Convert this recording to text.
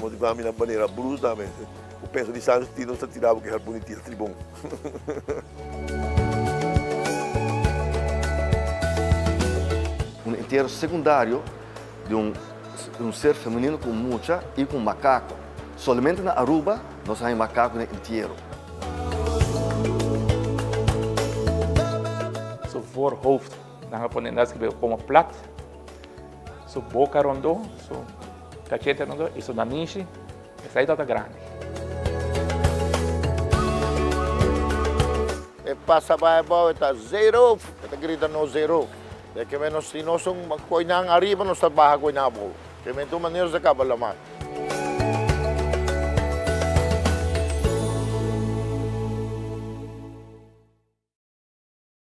namin ang banera blues namin. O penso di San Tino sa tirabo que era bonitinho, tribom. um enterro secundário de um, de um ser feminino com mucha e com macaco. Somente na Aruba nós temos macaco no enterro. Zijn voorhoofd, dan gaan we dat como plat. Zijn boca rondou, rondou e nariz, essa aí tá grande. E passa ba ba eta zero, eta grita no zero. De que menos si no son coinang arriba no está baja coinabo. Que me tu maneira de cabalaman.